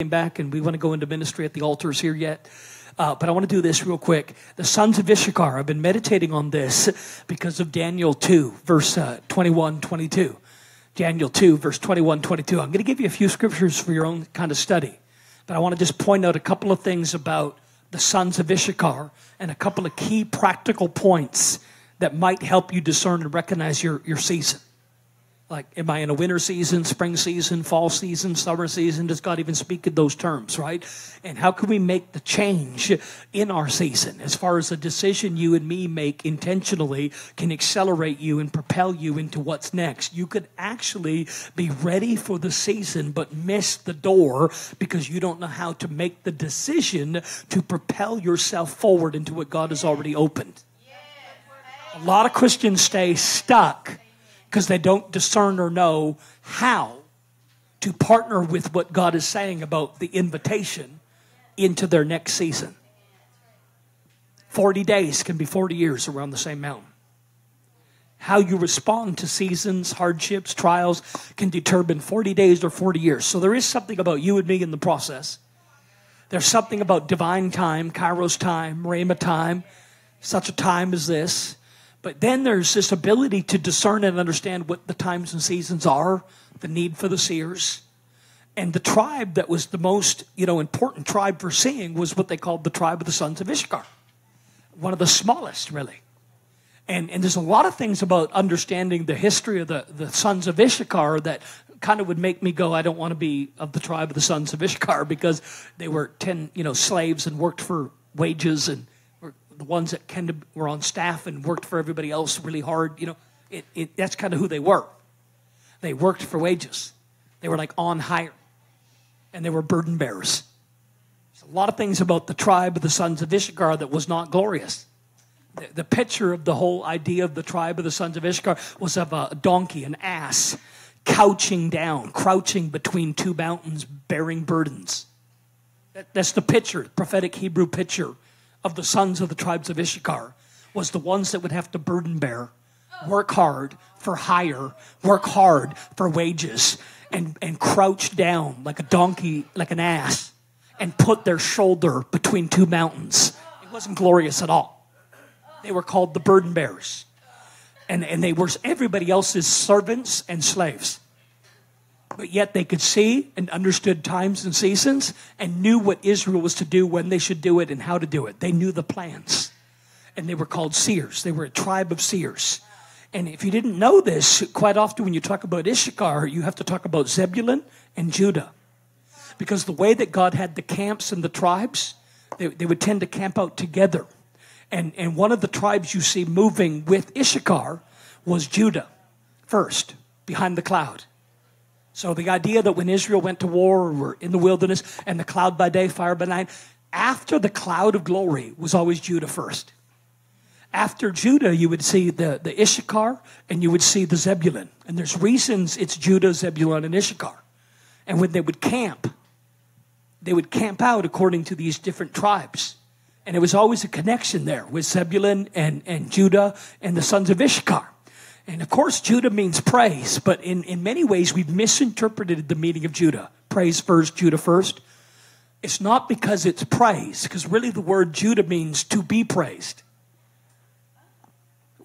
came back and we want to go into ministry at the altars here yet. Uh, but I want to do this real quick. The sons of Issachar, I've been meditating on this because of Daniel 2, verse uh, 21, 22. Daniel 2, verse 21, 22. I'm going to give you a few scriptures for your own kind of study. But I want to just point out a couple of things about the sons of Issachar and a couple of key practical points that might help you discern and recognize your, your season. Like, am I in a winter season, spring season, fall season, summer season? Does God even speak in those terms, right? And how can we make the change in our season as far as a decision you and me make intentionally can accelerate you and propel you into what's next? You could actually be ready for the season but miss the door because you don't know how to make the decision to propel yourself forward into what God has already opened. A lot of Christians stay stuck because they don't discern or know how to partner with what God is saying about the invitation into their next season. 40 days can be 40 years around the same mountain. How you respond to seasons, hardships, trials can determine 40 days or 40 years. So there is something about you and me in the process. There's something about divine time, Kairos time, Rhema time, such a time as this but then there's this ability to discern and understand what the times and seasons are, the need for the seers. And the tribe that was the most, you know, important tribe for seeing was what they called the tribe of the sons of Issachar. One of the smallest, really. And, and there's a lot of things about understanding the history of the, the sons of Issachar that kind of would make me go, I don't want to be of the tribe of the sons of Issachar because they were 10, you know, slaves and worked for wages and the ones that kind of were on staff and worked for everybody else really hard. You know, it, it, that's kind of who they were. They worked for wages. They were like on hire, and they were burden bearers. There's a lot of things about the tribe of the sons of Issachar that was not glorious. The, the picture of the whole idea of the tribe of the sons of Issachar was of a donkey, an ass, couching down, crouching between two mountains, bearing burdens. That, that's the picture, prophetic Hebrew picture of the sons of the tribes of Issachar was the ones that would have to burden bear, work hard for hire, work hard for wages, and, and crouch down like a donkey, like an ass, and put their shoulder between two mountains. It wasn't glorious at all. They were called the burden bearers. And, and they were everybody else's servants and slaves but yet they could see and understood times and seasons and knew what Israel was to do, when they should do it, and how to do it. They knew the plans. And they were called seers. They were a tribe of seers. And if you didn't know this, quite often when you talk about Issachar, you have to talk about Zebulun and Judah. Because the way that God had the camps and the tribes, they, they would tend to camp out together. And, and one of the tribes you see moving with Issachar was Judah first, behind the cloud. So the idea that when Israel went to war or in the wilderness and the cloud by day, fire by night, after the cloud of glory was always Judah first. After Judah, you would see the, the Issachar and you would see the Zebulun. And there's reasons it's Judah, Zebulun, and Issachar. And when they would camp, they would camp out according to these different tribes. And it was always a connection there with Zebulun and, and Judah and the sons of Issachar. And of course, Judah means praise, but in, in many ways, we've misinterpreted the meaning of Judah. Praise first, Judah first. It's not because it's praise, because really the word Judah means to be praised.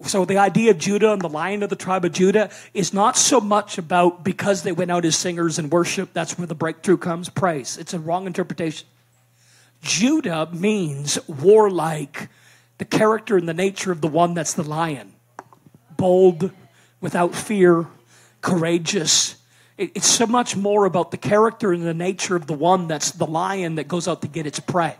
So the idea of Judah and the lion of the tribe of Judah is not so much about because they went out as singers and worship, that's where the breakthrough comes, praise. It's a wrong interpretation. Judah means warlike, the character and the nature of the one that's the lion bold, without fear, courageous. It's so much more about the character and the nature of the one that's the lion that goes out to get its prey.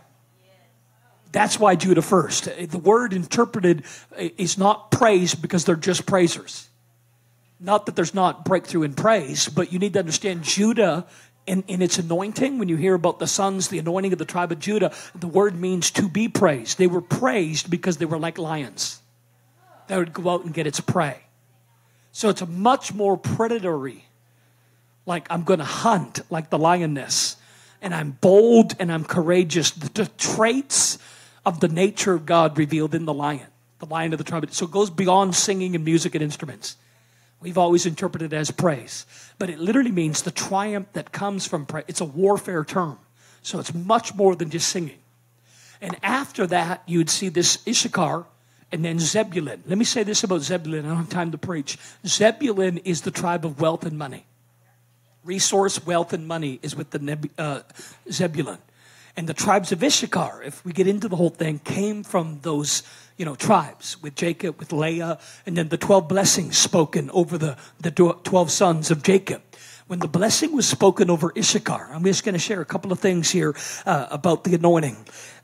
That's why Judah first. The word interpreted is not praise because they're just praisers. Not that there's not breakthrough in praise, but you need to understand Judah in, in its anointing. When you hear about the sons, the anointing of the tribe of Judah, the word means to be praised. They were praised because they were like lions that would go out and get its prey. So it's a much more predatory, like I'm going to hunt like the lioness. And I'm bold and I'm courageous. The, the traits of the nature of God revealed in the lion, the lion of the tribe. So it goes beyond singing and music and instruments. We've always interpreted it as praise, but it literally means the triumph that comes from praise. It's a warfare term, so it's much more than just singing. And after that, you'd see this Issachar and then Zebulun. Let me say this about Zebulun. I don't have time to preach. Zebulun is the tribe of wealth and money. Resource, wealth, and money is with the uh, Zebulun. And the tribes of Issachar, if we get into the whole thing, came from those you know tribes with Jacob, with Leah, and then the twelve blessings spoken over the the twelve sons of Jacob. When the blessing was spoken over Issachar, I'm just going to share a couple of things here uh, about the anointing.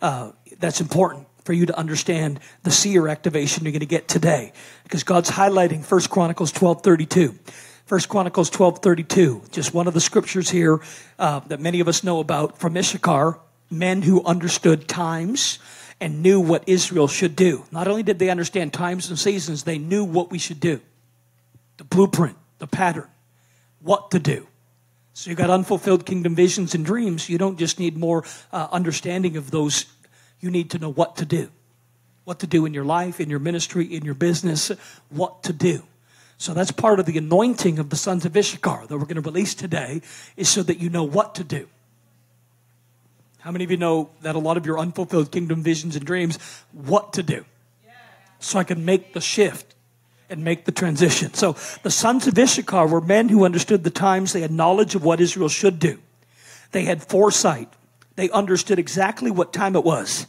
Uh, that's important for you to understand the seer activation you're going to get today, because God's highlighting First Chronicles 12:32. First Chronicles 12:32, just one of the scriptures here uh, that many of us know about from Issachar, men who understood times and knew what Israel should do. Not only did they understand times and seasons, they knew what we should do. The blueprint, the pattern, what to do. So you got unfulfilled kingdom visions and dreams. You don't just need more uh, understanding of those. You need to know what to do. What to do in your life, in your ministry, in your business, what to do. So that's part of the anointing of the sons of Issachar that we're going to release today is so that you know what to do. How many of you know that a lot of your unfulfilled kingdom visions and dreams, what to do? So I can make the shift and make the transition. So the sons of Issachar were men who understood the times, they had knowledge of what Israel should do, they had foresight, they understood exactly what time it was.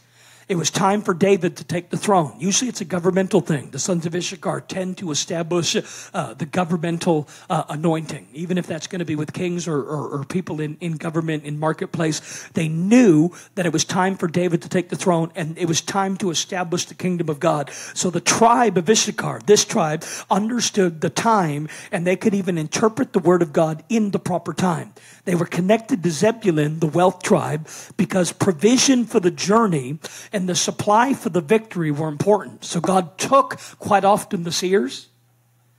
It was time for David to take the throne. Usually it's a governmental thing. The sons of Issachar tend to establish uh, the governmental uh, anointing, even if that's going to be with kings or, or, or people in, in government, in marketplace. They knew that it was time for David to take the throne and it was time to establish the kingdom of God. So the tribe of Issachar, this tribe, understood the time and they could even interpret the word of God in the proper time. They were connected to Zebulun, the wealth tribe, because provision for the journey and the supply for the victory were important. So God took quite often the seers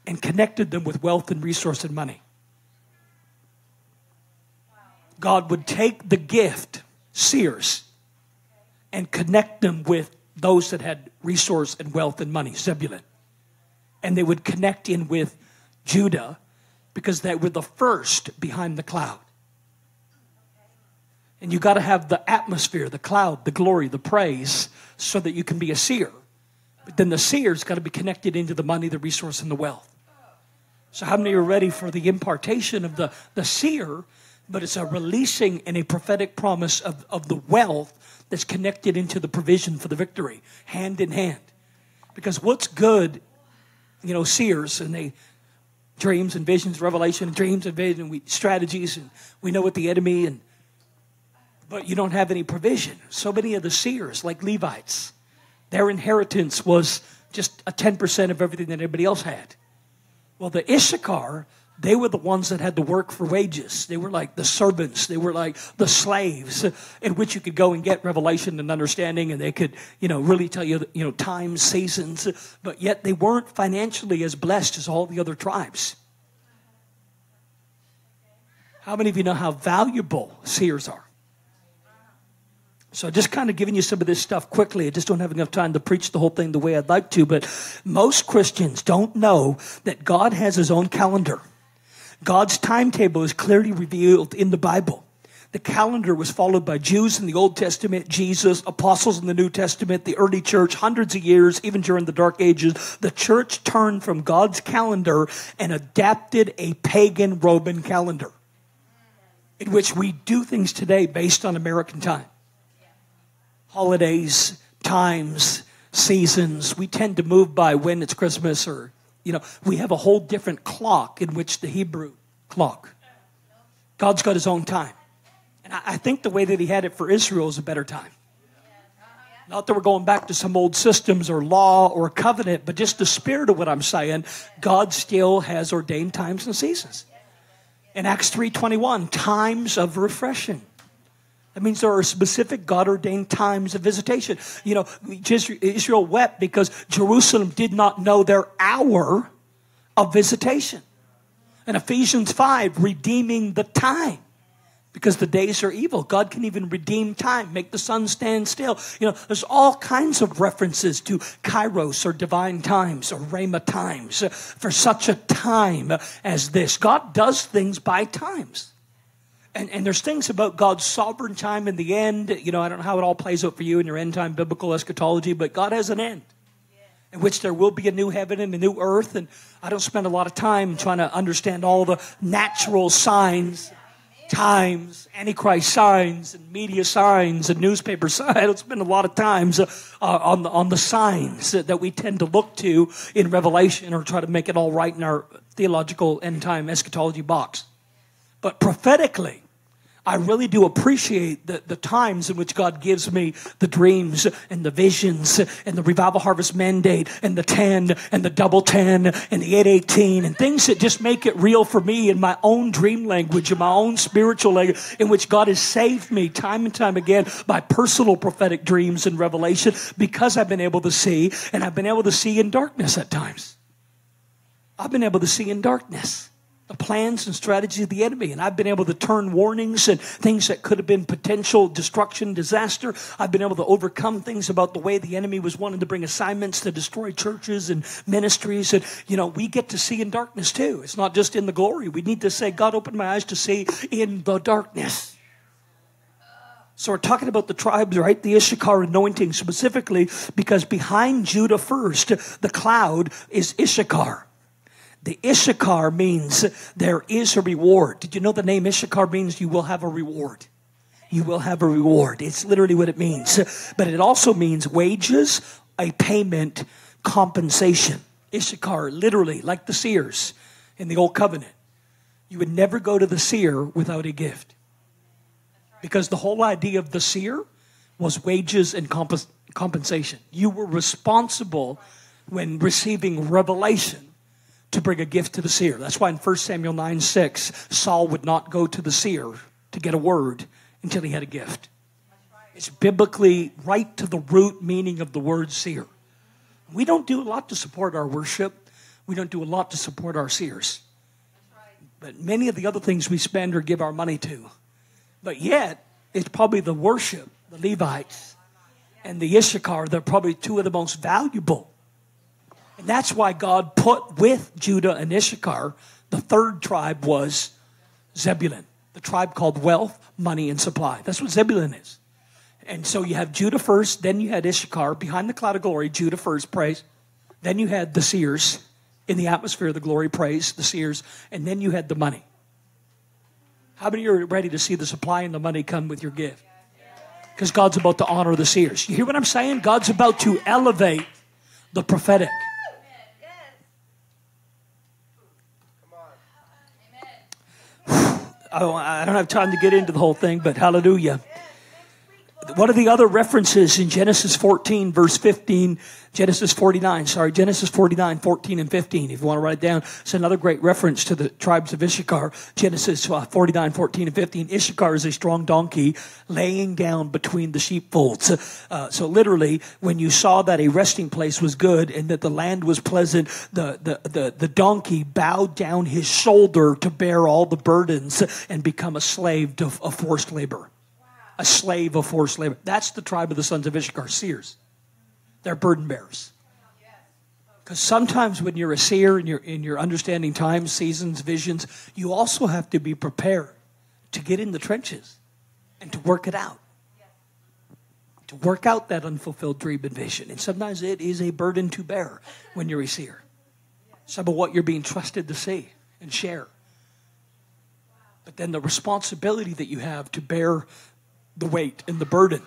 and connected them with wealth and resource and money. God would take the gift, seers, and connect them with those that had resource and wealth and money, Zebulun. And they would connect in with Judah because they were the first behind the cloud. And you got to have the atmosphere, the cloud, the glory, the praise, so that you can be a seer. But then the seer's got to be connected into the money, the resource, and the wealth. So, how many are ready for the impartation of the, the seer? But it's a releasing and a prophetic promise of, of the wealth that's connected into the provision for the victory, hand in hand. Because what's good, you know, seers, and they dreams and visions, revelation, dreams and vision, we, strategies, and we know what the enemy and but you don't have any provision. So many of the seers, like Levites, their inheritance was just a 10% of everything that everybody else had. Well, the Issachar, they were the ones that had to work for wages. They were like the servants. They were like the slaves in which you could go and get revelation and understanding and they could, you know, really tell you, you know, times, seasons, but yet they weren't financially as blessed as all the other tribes. How many of you know how valuable seers are? So just kind of giving you some of this stuff quickly. I just don't have enough time to preach the whole thing the way I'd like to, but most Christians don't know that God has his own calendar. God's timetable is clearly revealed in the Bible. The calendar was followed by Jews in the Old Testament, Jesus, apostles in the New Testament, the early church, hundreds of years, even during the Dark Ages. The church turned from God's calendar and adapted a pagan Roman calendar in which we do things today based on American time holidays, times, seasons. We tend to move by when it's Christmas or, you know, we have a whole different clock in which the Hebrew clock. God's got his own time. And I think the way that he had it for Israel is a better time. Not that we're going back to some old systems or law or covenant, but just the spirit of what I'm saying. God still has ordained times and seasons. In Acts 3:21, times of refreshing. That means there are specific God ordained times of visitation. You know, Israel wept because Jerusalem did not know their hour of visitation. In Ephesians 5, redeeming the time. because the days are evil. God can even redeem time, make the sun stand still. You know, there's all kinds of references to kairos or divine times or rhema times for such a time as this. God does things by times. And, and there's things about God's sovereign time in the end. You know, I don't know how it all plays out for you in your end time biblical eschatology, but God has an end in which there will be a new heaven and a new earth. And I don't spend a lot of time trying to understand all the natural signs times, Antichrist signs, and media signs, and newspaper signs. I don't spend a lot of times uh, on, the, on the signs that, that we tend to look to in Revelation or try to make it all right in our theological end time eschatology box. But prophetically, I really do appreciate the, the times in which God gives me the dreams and the visions and the revival harvest mandate and the 10 and the double 10 and the 818 and things that just make it real for me in my own dream language, in my own spiritual language, in which God has saved me time and time again by personal prophetic dreams and revelation because I've been able to see and I've been able to see in darkness at times. I've been able to see in darkness the plans and strategies of the enemy. And I've been able to turn warnings and things that could have been potential destruction, disaster. I've been able to overcome things about the way the enemy was wanting to bring assignments to destroy churches and ministries. And, you know, we get to see in darkness too. It's not just in the glory. We need to say, God opened my eyes to see in the darkness. So we're talking about the tribes, right? The Issachar anointing specifically because behind Judah first, the cloud is Issachar. The Issachar means there is a reward. Did you know the name Issachar means you will have a reward? You will have a reward. It's literally what it means. But it also means wages, a payment, compensation. Issachar, literally, like the seers in the Old Covenant. You would never go to the seer without a gift. Because the whole idea of the seer was wages and comp- compensation. You were responsible when receiving revelation to bring a gift to the seer. That's why in 1 Samuel 9 6, Saul would not go to the seer to get a word until he had a gift. It's biblically right to the root meaning of the word seer. We don't do a lot to support our worship, we don't do a lot to support our seers. But many of the other things we spend or give our money to. But yet, it's probably the worship, the Levites, and the Issachar, they're probably two of the most valuable and that's why God put with Judah and Issachar, the third tribe was Zebulun, the tribe called wealth, money, and supply. That's what Zebulun is. And so you have Judah first, then you had Issachar behind the cloud of glory, Judah first, praise. Then you had the seers in the atmosphere of the glory, praise, the seers. And then you had the money. How many are ready to see the supply and the money come with your gift? Because God's about to honor the seers. You hear what I'm saying? God's about to elevate the prophetic. I don't have time to get into the whole thing, but hallelujah. What are the other references in Genesis 14, verse 15, Genesis 49, sorry, Genesis 49, 14 and 15, if you want to write it down. It's another great reference to the tribes of Issachar. Genesis uh, 49, 14 and 15. Issachar is a strong donkey laying down between the sheepfolds. Uh, so literally, when you saw that a resting place was good and that the land was pleasant, the, the, the, the donkey bowed down his shoulder to bear all the burdens and become a slave to, of forced labor a slave of forced labor. That's the tribe of the sons of Issachar, seers. They're burden bearers. Because sometimes when you're a seer and you're, in your understanding times, seasons, visions, you also have to be prepared to get in the trenches and to work it out. To work out that unfulfilled dream and vision. And sometimes it is a burden to bear when you're a seer. Some of what you're being trusted to see and share. But then the responsibility that you have to bear the weight and the burden.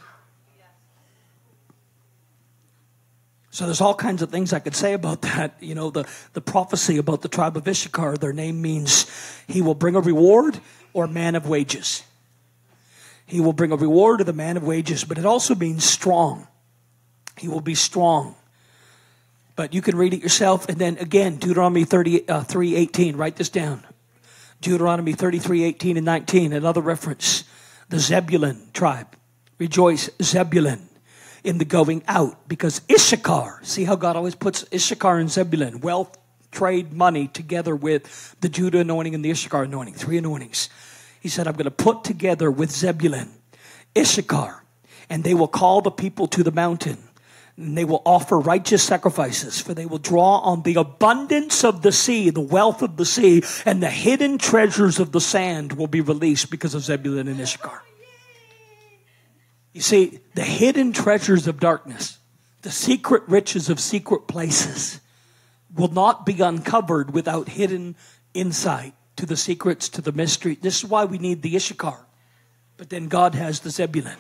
So there's all kinds of things I could say about that. You know, the, the prophecy about the tribe of Issachar, their name means he will bring a reward or man of wages. He will bring a reward to the man of wages, but it also means strong. He will be strong. But you can read it yourself. And then again, Deuteronomy 33 uh, 18. Write this down. Deuteronomy 33 18 and 19, another reference the Zebulun tribe. Rejoice, Zebulun, in the going out, because Issachar, see how God always puts Issachar and Zebulun, wealth, trade, money, together with the Judah anointing and the Issachar anointing, three anointings. He said, I'm going to put together with Zebulun, Issachar, and they will call the people to the mountain. And they will offer righteous sacrifices, for they will draw on the abundance of the sea, the wealth of the sea, and the hidden treasures of the sand will be released because of Zebulun and Issachar. You see, the hidden treasures of darkness, the secret riches of secret places, will not be uncovered without hidden insight to the secrets, to the mystery. This is why we need the Issachar. But then God has the Zebulun.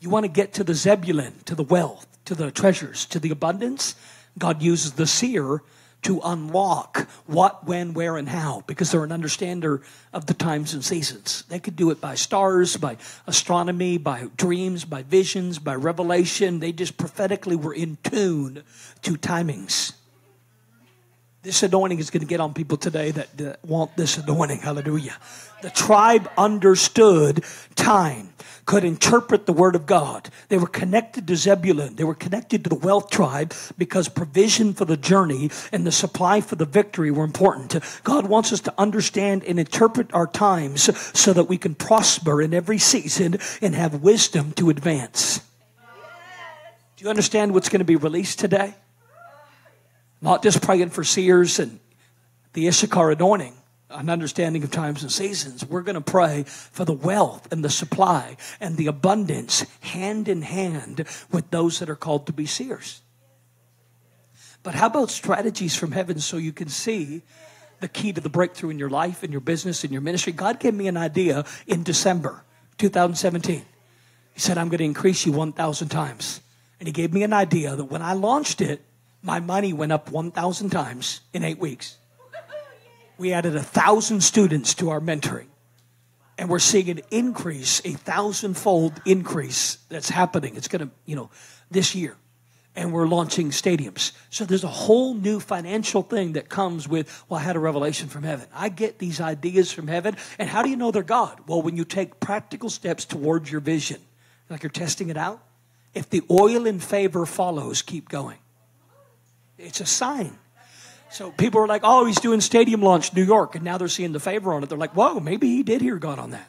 You want to get to the Zebulun, to the wealth, to the treasures, to the abundance? God uses the seer to unlock what, when, where, and how because they're an understander of the times and seasons. They could do it by stars, by astronomy, by dreams, by visions, by revelation. They just prophetically were in tune to timings. This anointing is going to get on people today that, that want this anointing. Hallelujah. The tribe understood time, could interpret the word of God. They were connected to Zebulun. They were connected to the wealth tribe because provision for the journey and the supply for the victory were important. God wants us to understand and interpret our times so that we can prosper in every season and have wisdom to advance. Do you understand what's going to be released today? Not just praying for seers and the Issachar anointing, an understanding of times and seasons. We're going to pray for the wealth and the supply and the abundance hand in hand with those that are called to be seers. But how about strategies from heaven so you can see the key to the breakthrough in your life, in your business, in your ministry? God gave me an idea in December 2017. He said, I'm going to increase you 1,000 times. And He gave me an idea that when I launched it, my money went up 1,000 times in eight weeks. We added a thousand students to our mentoring. And we're seeing an increase, a thousandfold increase that's happening. It's going to, you know, this year. And we're launching stadiums. So there's a whole new financial thing that comes with, well, I had a revelation from heaven. I get these ideas from heaven. And how do you know they're God? Well, when you take practical steps towards your vision, like you're testing it out, if the oil in favor follows, keep going. It's a sign. So people are like, oh, he's doing stadium launch in New York, and now they're seeing the favor on it. They're like, whoa, maybe he did hear God on that.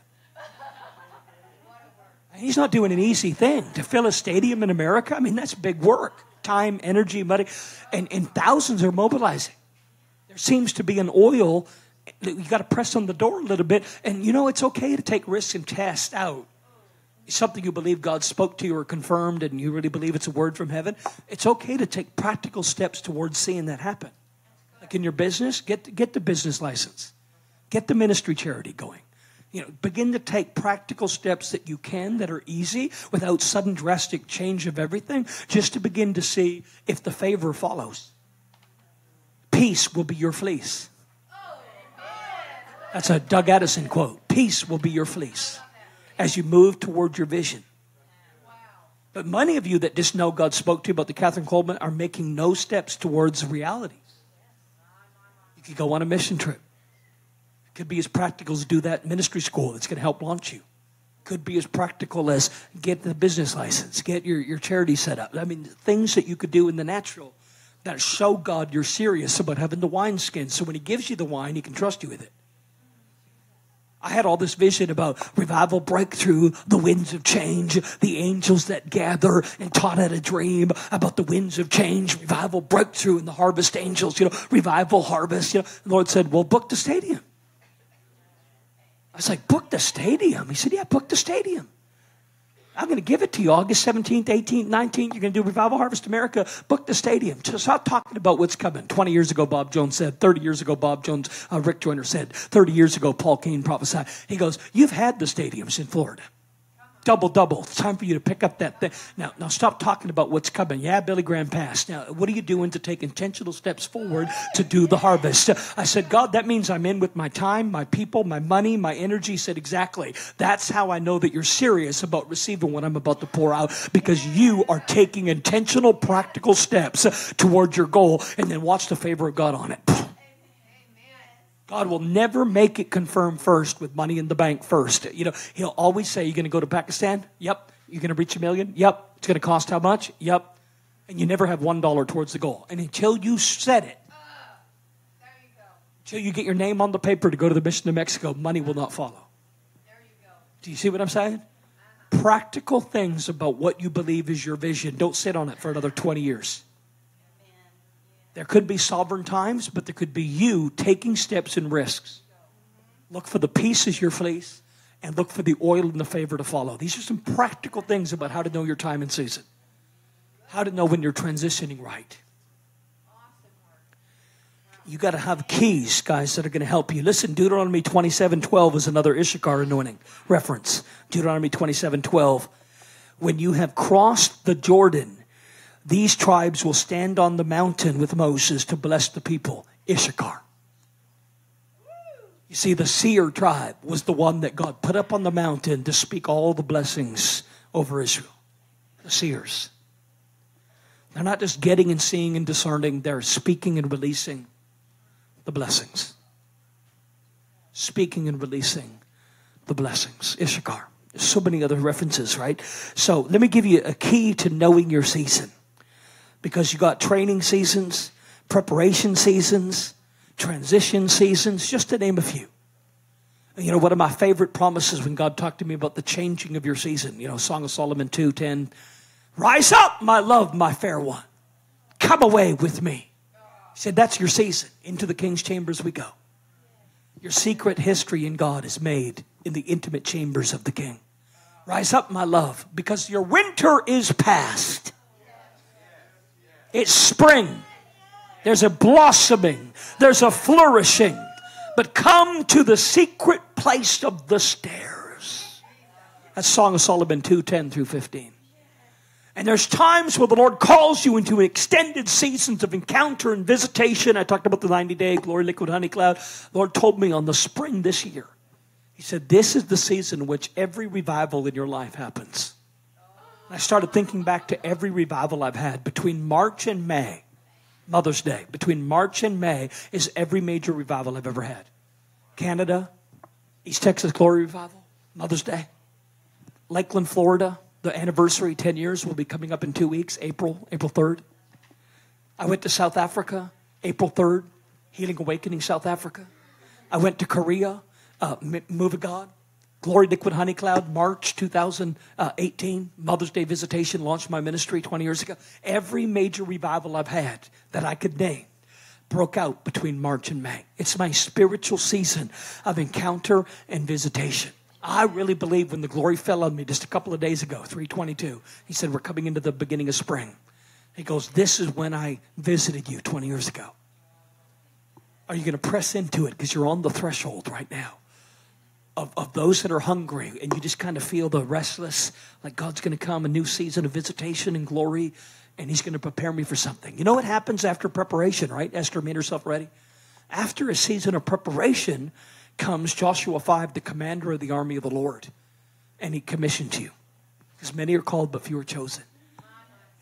He's not doing an easy thing to fill a stadium in America. I mean, that's big work, time, energy, money, and, and thousands are mobilizing. There seems to be an oil. that You got to press on the door a little bit, and you know it's okay to take risks and test out something you believe God spoke to you or confirmed and you really believe it's a word from heaven, it's okay to take practical steps towards seeing that happen. Like in your business, get, get the business license, get the ministry charity going. You know, begin to take practical steps that you can that are easy without sudden drastic change of everything, just to begin to see if the favor follows. Peace will be your fleece. That's a Doug Addison quote. Peace will be your fleece as you move toward your vision. But many of you that just know God spoke to you about the Kathryn Kuhlman are making no steps towards reality. You could go on a mission trip. It could be as practical as do that ministry school that's going to help launch you. Could be as practical as get the business license, get your, your charity set up. I mean, things that you could do in the natural that show God you're serious about having the wineskin. So when He gives you the wine, He can trust you with it. I had all this vision about revival breakthrough, the winds of change, the angels that gather, and taught at a dream about the winds of change, revival breakthrough, and the harvest angels, you know, revival harvest. You know, the Lord said, Well, book the stadium. I was like, Book the stadium? He said, Yeah, book the stadium. I'm going to give it to you August 17th, 18th, 19th. You're going to do Revival Harvest America. Book the stadium. Stop talking about what's coming. 20 years ago, Bob Jones said. 30 years ago, Bob Jones, uh, Rick Joyner said. 30 years ago, Paul Cain prophesied. He goes, You've had the stadiums in Florida double double. It's time for you to pick up that thing. Now, now stop talking about what's coming. Yeah, Billy Graham passed. Now, what are you doing to take intentional steps forward to do the harvest? I said, God, that means I'm in with my time, my people, my money, my energy. He said, exactly. That's how I know that you're serious about receiving what I'm about to pour out because you are taking intentional, practical steps toward your goal and then watch the favor of God on it. God will never make it confirm first with money in the bank first. You know, he'll always say, You're going to go to Pakistan? Yep. You're going to reach a million? Yep. It's going to cost how much? Yep. And you never have one dollar towards the goal. And until you said it, until you get your name on the paper to go to the mission to Mexico, money will not follow. Do you see what I'm saying? Practical things about what you believe is your vision. Don't sit on it for another 20 years. There could be sovereign times, but there could be you taking steps and risks. Look for the pieces your fleece and look for the oil and the favor to follow. These are some practical things about how to know your time and season, how to know when you're transitioning right. You got to have keys, guys, that are going to help you. Listen, Deuteronomy 27 12 is another Issachar anointing reference. Deuteronomy 27 12. When you have crossed the Jordan, these tribes will stand on the mountain with Moses to bless the people. Issachar. You see, the seer tribe was the one that God put up on the mountain to speak all the blessings over Israel. The seers. They're not just getting and seeing and discerning, they're speaking and releasing the blessings. Speaking and releasing the blessings. Issachar. There's so many other references, right? So let me give you a key to knowing your season. Because you got training seasons, preparation seasons, transition seasons, just to name a few. You know, one of my favorite promises when God talked to me about the changing of your season, you know, Song of Solomon 2:10, rise up, my love, my fair one. Come away with me. He said, That's your season. Into the king's chambers we go. Your secret history in God is made in the intimate chambers of the king. Rise up, my love, because your winter is past. It's spring. There's a blossoming, there's a flourishing. But come to the secret place of the stairs. That's Song of Solomon 2 10 through 15. And there's times where the Lord calls you into extended seasons of encounter and visitation. I talked about the 90 day glory liquid honey cloud. The Lord told me on the spring this year, He said, This is the season in which every revival in your life happens. I started thinking back to every revival I've had between March and May. Mother's Day, between March and May, is every major revival I've ever had. Canada, East Texas Glory Revival, Mother's Day. Lakeland, Florida, the anniversary, 10 years, will be coming up in two weeks, April, April 3rd. I went to South Africa, April 3rd, Healing Awakening South Africa. I went to Korea, uh, Move of God, Glory Liquid Honey Cloud, March 2018, Mother's Day visitation, launched my ministry 20 years ago. Every major revival I've had that I could name broke out between March and May. It's my spiritual season of encounter and visitation. I really believe when the glory fell on me just a couple of days ago, 322, he said, We're coming into the beginning of spring. He goes, This is when I visited you 20 years ago. Are you going to press into it because you're on the threshold right now? Of, of those that are hungry and you just kind of feel the restless, like God's going to come, a new season of visitation and glory, and He's going to prepare me for something. You know what happens after preparation, right? Esther made herself ready. After a season of preparation comes Joshua 5, the commander of the army of the Lord, and He commissions you. Because many are called, but few are chosen.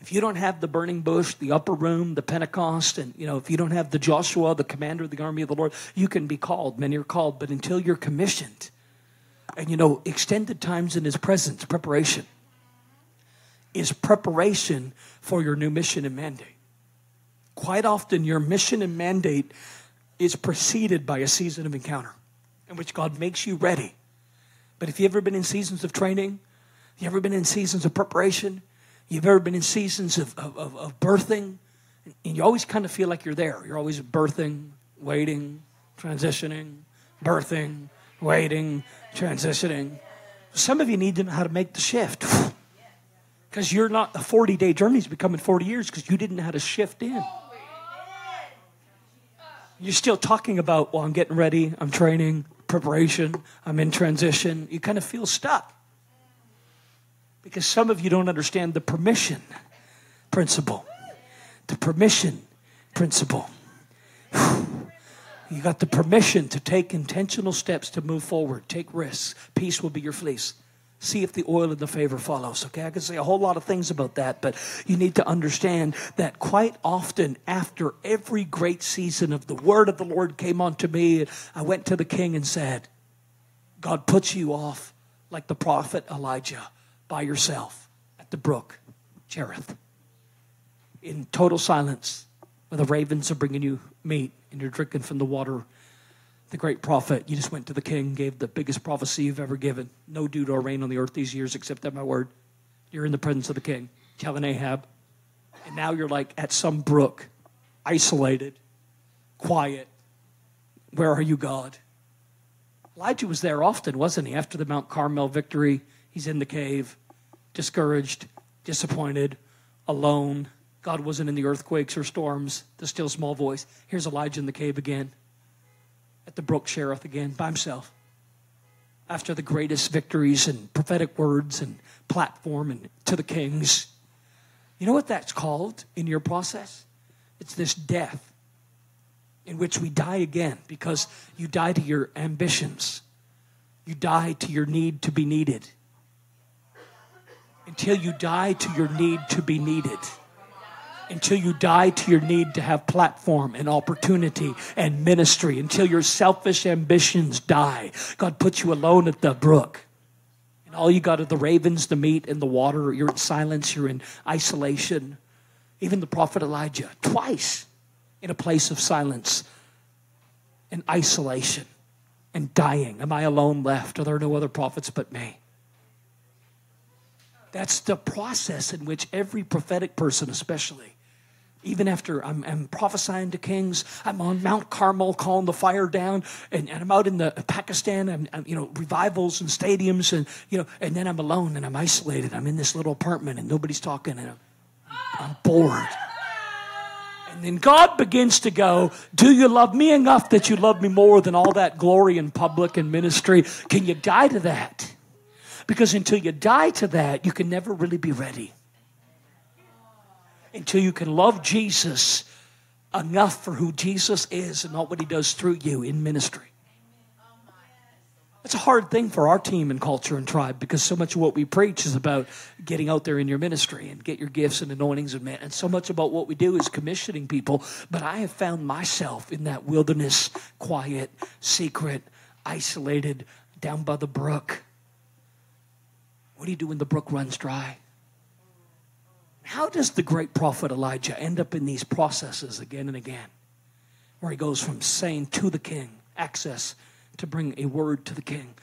If you don't have the burning bush, the upper room, the Pentecost, and you know, if you don't have the Joshua, the commander of the army of the Lord, you can be called. Many are called, but until you're commissioned, and you know, extended times in His presence, preparation, is preparation for your new mission and mandate. Quite often, your mission and mandate is preceded by a season of encounter in which God makes you ready. But if you've ever been in seasons of training, you've ever been in seasons of preparation, you've ever been in seasons of, of, of birthing, and you always kind of feel like you're there. You're always birthing, waiting, transitioning, birthing, waiting, transitioning. Some of you need to know how to make the shift. Because you're not, the 40 day journey is becoming 40 years because you didn't know how to shift in. You're still talking about, well, I'm getting ready, I'm training, preparation, I'm in transition. You kind of feel stuck. Because some of you don't understand the permission principle. The permission principle. You got the permission to take intentional steps to move forward, take risks. Peace will be your fleece. See if the oil and the favor follows. Okay, I can say a whole lot of things about that, but you need to understand that quite often, after every great season of the word of the Lord came onto me, I went to the king and said, God puts you off like the prophet Elijah by yourself at the brook, Cherith, in total silence, where the ravens are bringing you meat and you're drinking from the water the great prophet. You just went to the king, gave the biggest prophecy you've ever given. No dew or rain on the earth these years except at my word. You're in the presence of the king, telling Ahab. And now you're like at some brook, isolated, quiet. Where are you, God? Elijah was there often, wasn't he? After the Mount Carmel victory, he's in the cave, discouraged, disappointed, alone. God wasn't in the earthquakes or storms, the still small voice. Here's Elijah in the cave again at the brook Cherith again by himself. After the greatest victories and prophetic words and platform and to the kings. You know what that's called in your process? It's this death in which we die again because you die to your ambitions. You die to your need to be needed. Until you die to your need to be needed until you die to your need to have platform and opportunity and ministry, until your selfish ambitions die. God puts you alone at the brook. And all you got are the ravens, the meat, and the water. You're in silence, you're in isolation. Even the prophet Elijah, twice in a place of silence and isolation and dying. Am I alone left? Are there no other prophets but me? That's the process in which every prophetic person, especially, even after I'm, I'm, prophesying to kings, I'm on Mount Carmel calling the fire down, and, and I'm out in the Pakistan, and you know revivals and stadiums, and you know, and then I'm alone and I'm isolated. I'm in this little apartment and nobody's talking, and I'm, I'm bored. And then God begins to go, Do you love me enough that you love me more than all that glory in public and ministry? Can you die to that? Because until you die to that, you can never really be ready until you can love Jesus enough for who Jesus is and not what he does through you in ministry. It's a hard thing for our team and culture and tribe because so much of what we preach is about getting out there in your ministry and get your gifts and anointings and man. And so much about what we do is commissioning people. But I have found myself in that wilderness, quiet, secret, isolated, down by the brook. What do you do when the brook runs dry? How does the great prophet Elijah end up in these processes again and again? Where he goes from saying to the king, access to bring a word to the king.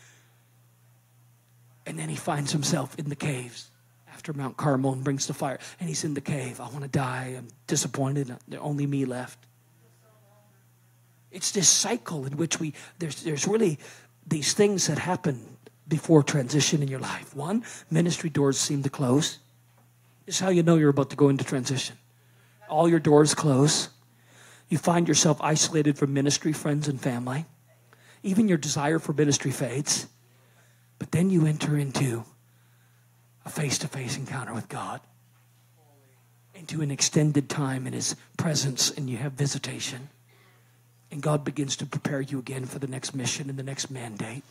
And then he finds himself in the caves after Mount Carmel and brings the fire. And he's in the cave. I want to die. I'm disappointed. There's only me left. It's this cycle in which we, there's, there's really these things that happen before transition in your life. One, ministry doors seem to close is how you know you're about to go into transition. All your doors close. You find yourself isolated from ministry, friends, and family. Even your desire for ministry fades. But then you enter into a face to face encounter with God, into an extended time in His presence, and you have visitation. And God begins to prepare you again for the next mission and the next mandate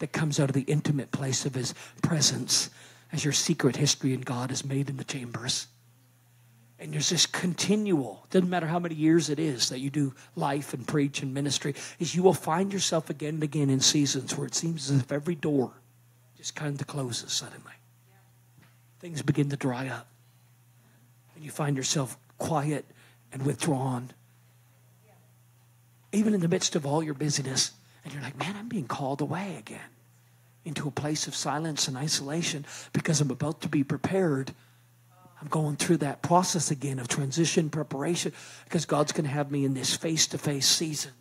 that comes out of the intimate place of His presence as your secret history in God is made in the chambers. And there's this continual, doesn't matter how many years it is that you do life and preach and ministry, is you will find yourself again and again in seasons where it seems as if every door just kind of closes suddenly. Things begin to dry up. And you find yourself quiet and withdrawn. Even in the midst of all your busyness. And you're like, man, I'm being called away again into a place of silence and isolation because I'm about to be prepared. I'm going through that process again of transition preparation because God's going to have me in this face to face season.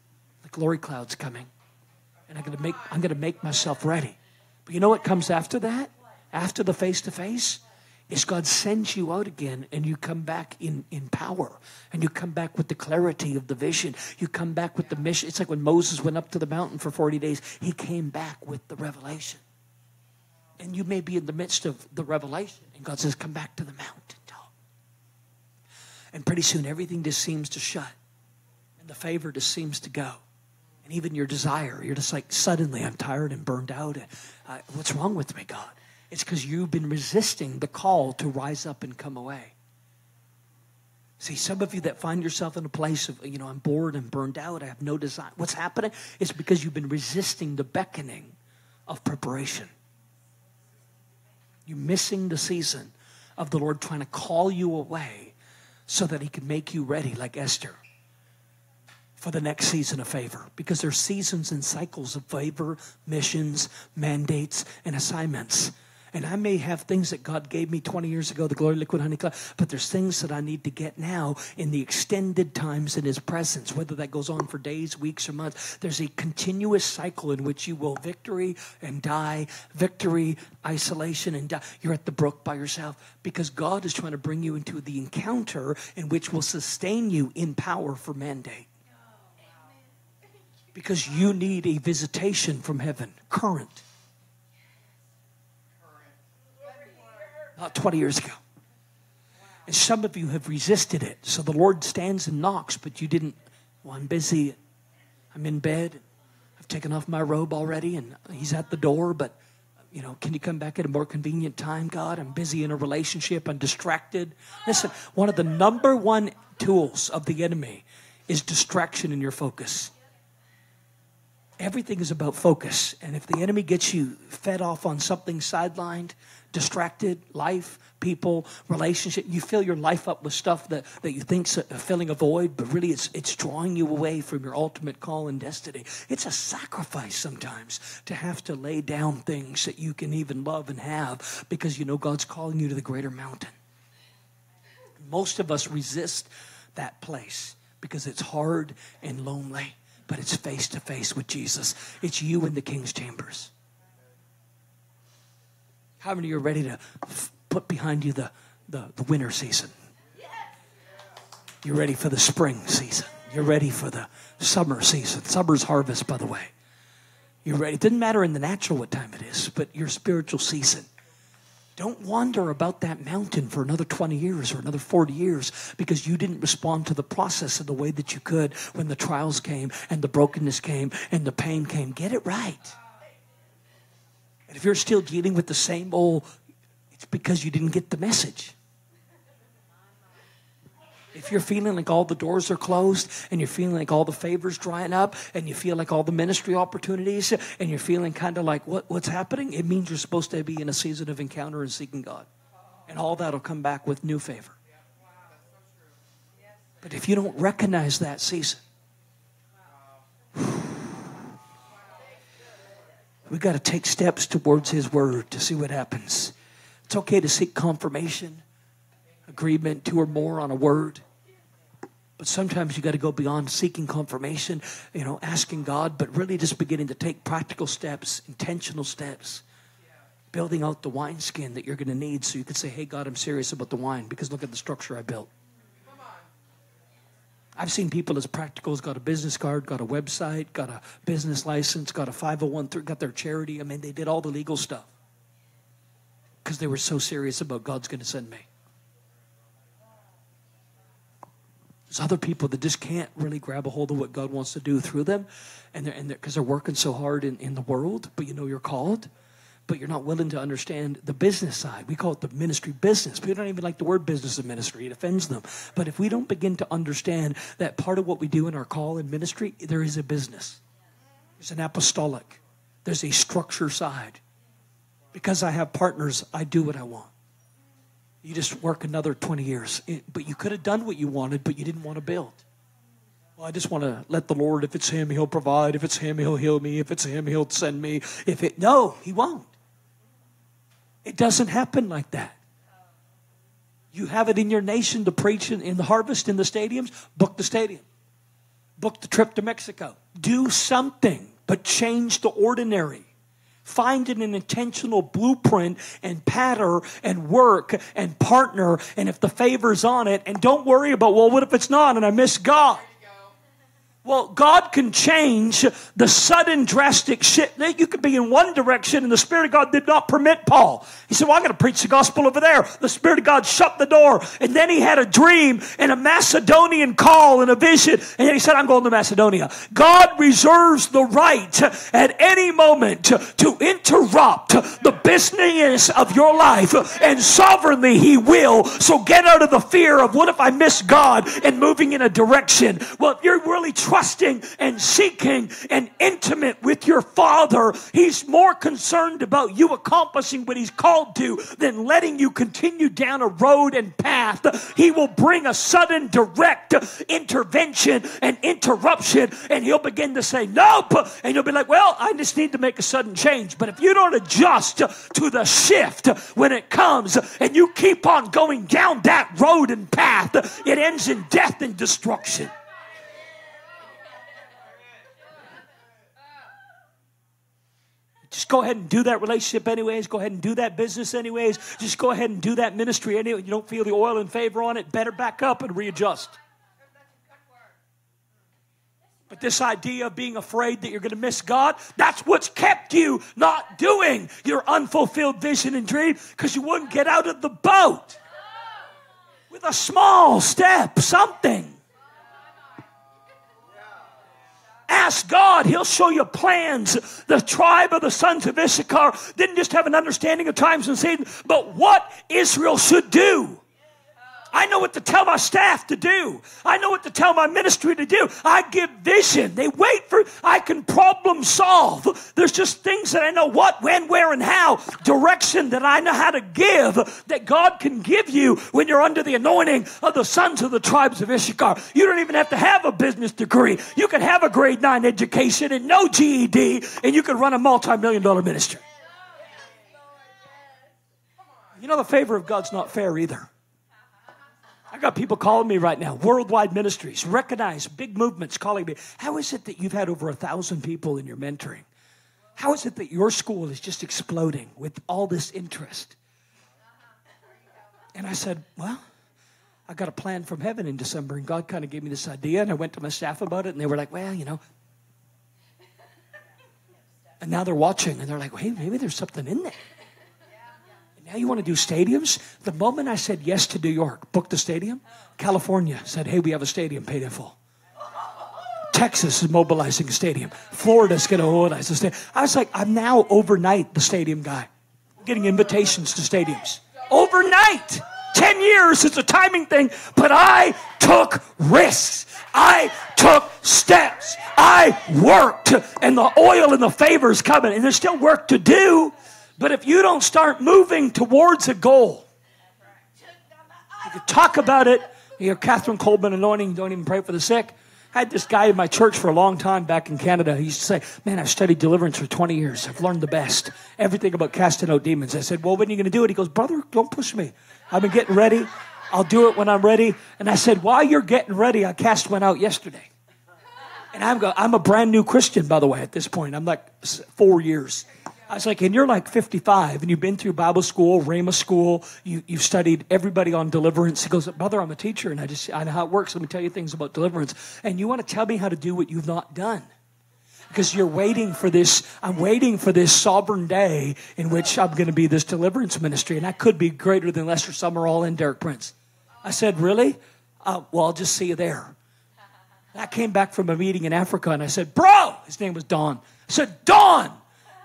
The glory cloud's coming. And I'm going to make I'm going to make myself ready. But you know what comes after that? After the face to face? Is God sends you out again and you come back in, in power and you come back with the clarity of the vision. You come back with the mission. It's like when Moses went up to the mountain for 40 days, he came back with the revelation. And you may be in the midst of the revelation and God says, Come back to the mountaintop. And pretty soon everything just seems to shut and the favor just seems to go. And even your desire, you're just like, suddenly I'm tired and burned out. And, uh, what's wrong with me, God? It's because you've been resisting the call to rise up and come away. See, some of you that find yourself in a place of, you know, I'm bored and burned out, I have no desire. What's happening? It's because you've been resisting the beckoning of preparation. You're missing the season of the Lord trying to call you away so that He can make you ready, like Esther. for the next season of favor because there's seasons and cycles of favor, missions, mandates, and assignments. And I may have things that God gave me 20 years ago, the Glory Liquid Honey Cloud, but there's things that I need to get now in the extended times in His presence, whether that goes on for days, weeks, or months. There's a continuous cycle in which you will victory and die, victory, isolation, and die. You're at the brook by yourself because God is trying to bring you into the encounter in which will sustain you in power for mandate. Because you need a visitation from heaven, current. Not 20 years ago. And some of you have resisted it. So the Lord stands and knocks, but you didn't. Well, I'm busy. I'm in bed. I've taken off my robe already, and He's at the door, but you know, can you come back at a more convenient time, God? I'm busy in a relationship. I'm distracted. Listen, one of the number one tools of the enemy is distraction in your focus. Everything is about focus. And if the enemy gets you fed off on something sidelined, distracted, life, people, relationship, you fill your life up with stuff that, that you think's filling a void, but really it's, it's drawing you away from your ultimate call and destiny. It's a sacrifice sometimes to have to lay down things that you can even love and have because you know God's calling you to the greater mountain. Most of us resist that place because it's hard and lonely but it's face to face with Jesus. It's you in the king's chambers. How many of you are ready to f- put behind you the, the, the winter season? You're ready for the spring season. You're ready for the summer season. Summer's harvest, by the way. You're ready. It doesn't matter in the natural what time it is, but your spiritual season. Don't wander about that mountain for another 20 years or another 40 years because you didn't respond to the process in the way that you could when the trials came and the brokenness came and the pain came. Get it right. And if you're still dealing with the same old, it's because you didn't get the message. If you're feeling like all the doors are closed and you're feeling like all the favors drying up and you feel like all the ministry opportunities and you're feeling kind of like what, what's happening, it means you're supposed to be in a season of encounter and seeking God. And all that'll come back with new favor. But if you don't recognize that season, we got to take steps towards His Word to see what happens. It's okay to seek confirmation agreement, two or more on a word. But sometimes you got to go beyond seeking confirmation, you know, asking God, but really just beginning to take practical steps, intentional steps, building out the wineskin that you're going to need so you can say, hey, God, I'm serious about the wine because look at the structure I built. I've seen people as practical as got a business card, got a website, got a business license, got a 501, got their charity. I mean, they did all the legal stuff because they were so serious about God's going to send me. There's other people that just can't really grab a hold of what God wants to do through them, and they're because they're, they're working so hard in, in the world, but you know you're called, but you're not willing to understand the business side. We call it the ministry business. People don't even like the word business and ministry, it offends them. But if we don't begin to understand that part of what we do in our call and ministry, there is a business, there's an apostolic, there's a structure side. Because I have partners, I do what I want. You just work another 20 years. but you could have done what you wanted, but you didn't want to build. Well, I just want to let the Lord, if it's Him, He'll provide. If it's Him, He'll heal me. If it's Him, He'll send me. If it, no, He won't. It doesn't happen like that. You have it in your nation to preach in, in the harvest in the stadiums, book the stadium. Book the trip to Mexico. Do something, but change the ordinary. Find an intentional blueprint and pattern and work and partner. And if the favor's on it, and don't worry about, well, what if it's not and I miss God? Well, God can change the sudden drastic shit. You could be in one direction and the Spirit of God did not permit Paul. He said, Well, I'm going to preach the gospel over there. The Spirit of God shut the door. And then he had a dream and a Macedonian call and a vision. And he said, I'm going to Macedonia. God reserves the right at any moment to interrupt the business of your life. And sovereignly, he will. So get out of the fear of what if I miss God and moving in a direction. Well, if you're really trusting and seeking and intimate with your Father, He's more concerned about you accomplishing what He's called to than letting you continue down a road and path. He will bring a sudden, direct intervention and interruption, and He'll begin to say, Nope. And you'll be like, Well, I just need to make a sudden change. But if you don't adjust to the shift when it comes and you keep on going down that road and path, it ends in death and destruction. Just go ahead and do that relationship anyways. Go ahead and do that business anyways. Just go ahead and do that ministry anyway. You don't feel the oil and favor on it. Better back up and readjust. But this idea of being afraid that you're going to miss God, that's what's kept you not doing your unfulfilled vision and dream because you wouldn't get out of the boat with a small step, something. Ask God, He'll show you plans. The tribe of the sons of Issachar didn't just have an understanding of times and seasons, but what Israel should do. I know what to tell my staff to do. I know what to tell my ministry to do. I give vision. They wait for, I can problem solve. There's just things that I know what, when, where, and how. Direction that I know how to give that God can give you when you're under the anointing of the sons of the tribes of Issachar. You don't even have to have a business degree. You can have a grade nine education and no GED, and you can run a multi million dollar ministry. You know, the favor of God's not fair either. I got people calling me right now, worldwide ministries, recognize big movements calling me. How is it that you've had over a thousand people in your mentoring? How is it that your school is just exploding with all this interest? And I said, Well, I got a plan from heaven in December, and God kind of gave me this idea, and I went to my staff about it, and they were like, Well, you know. And now they're watching, and they're like, Hey, maybe there's something in there. Now you want to do stadiums? The moment I said yes to New York, booked the stadium, California said, hey, we have a stadium paid in full. Texas is mobilizing a stadium. Florida's going to mobilize a stadium. I was like, I'm now overnight the stadium guy. Getting invitations to stadiums. Overnight. 10 years, it's a timing thing, but I took risks. I took steps. I worked, and the oil and the favor is coming, and there's still work to do. But if you don't start moving towards a goal, you can talk about it. You hear Kathryn Kuhlman anointing, don't even pray for the sick. I had this guy in my church for a long time back in Canada. He used to say, Man, I've studied deliverance for 20 years. I've learned the best. Everything about casting out demons. I said, Well, when are you going to do it? He goes, Brother, don't push me. I've been getting ready. I'll do it when I'm ready. And I said, While you're getting ready, I cast one out yesterday. And I'm, go, I'm a brand new Christian, by the way, at this point. I'm like four years. I was like, and you're like 55 and you've been through Bible school, Rhema school, you, you've studied everybody on deliverance. He goes, Brother, I'm a teacher and I just, I know how it works. Let me tell you things about deliverance. And you want to tell me how to do what you've not done. Because you're waiting for this, I'm waiting for this sovereign day in which I'm going to be this deliverance ministry. And I could be greater than Lester Sumrall and Derek Prince. I said, Really? Uh, well, I'll just see you there. I came back from a meeting in Africa and I said, Bro, his name was Don. I said, Don,